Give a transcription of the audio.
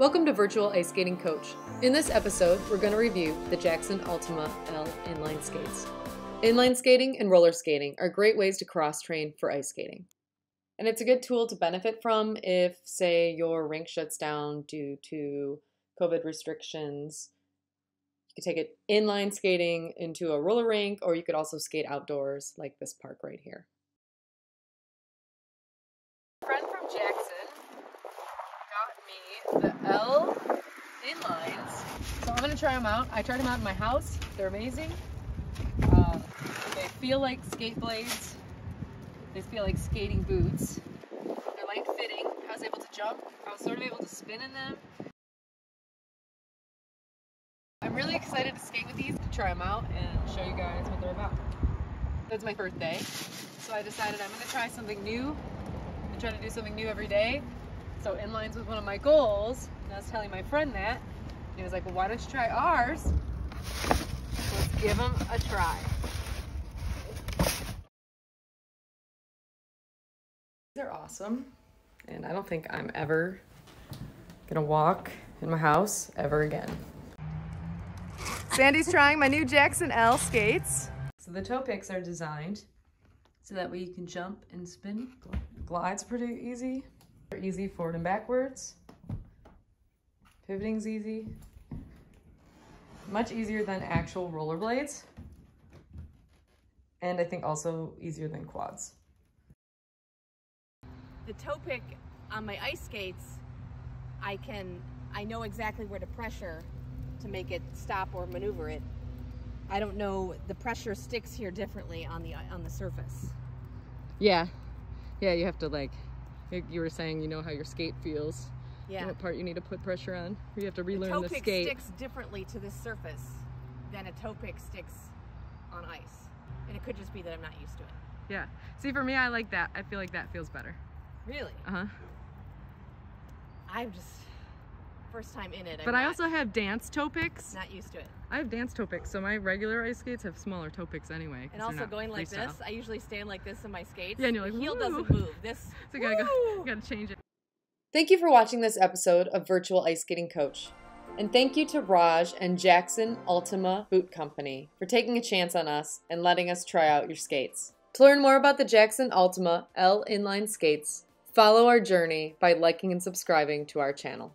Welcome to Virtual Ice Skating Coach. In this episode, we're going to review the Jackson Ultima Elle inline skates. Inline skating and roller skating are great ways to cross train for ice skating. And it's a good tool to benefit from if, say, your rink shuts down due to COVID restrictions. You could take it inline skating into a roller rink, or you could also skate outdoors like this park right here. friend from Jackson got me the Elle inlines. So I'm gonna try them out. I tried them out in my house. They're amazing. Uh, they feel like skate blades. They feel like skating boots. They're light fitting. I was able to jump. I was sort of able to spin in them. I'm really excited to skate with these, to try them out and show you guys what they're about. It's my birthday, so I decided I'm gonna try something new and try to do something new every day. So inlines was one of my goals, and I was telling my friend that. And he was like, well, why don't you try ours? Let's give them a try. They're awesome, and I don't think I'm ever gonna walk in my house ever again. Sandy's trying my new Jackson Elle skates. So the toe picks are designed so that way you can jump and spin. Glide's pretty easy. They're easy forward and backwards. Pivoting's easy. Much easier than actual rollerblades. And I think also easier than quads. the toe pick on my ice skates, I can, I know exactly where to pressure to make it stop or maneuver it. I don't know, the pressure sticks here differently on the, on the surface. Yeah. Yeah, you have to like, like you were saying, you know how your skate feels. Yeah. What part you need to put pressure on. You have to The relearn toe the, pick skate. sticks differently to this surface than a toe pick sticks on ice. And it could just be that I'm not used to it. Yeah. See, for me, I like that. I feel like that feels better. Really? Uh huh. I'm just, first time in it. I'm But I also have dance toe picks. not used to it. I have dance toe picks, so my regular ice skates have smaller toe picks anyway. And also going like freestyle. this, I usually stand like this in my skates. Yeah, and you're the heel "Woo." doesn't move. This, So you gotta go, gotta change it. Thank you for watching this episode of Virtual Ice Skating Coach. And thank you to Raj and Jackson Ultima Boot Company for taking a chance on us and letting us try out your skates. To learn more about the Jackson Ultima Elle inline skates, follow our journey by liking and subscribing to our channel.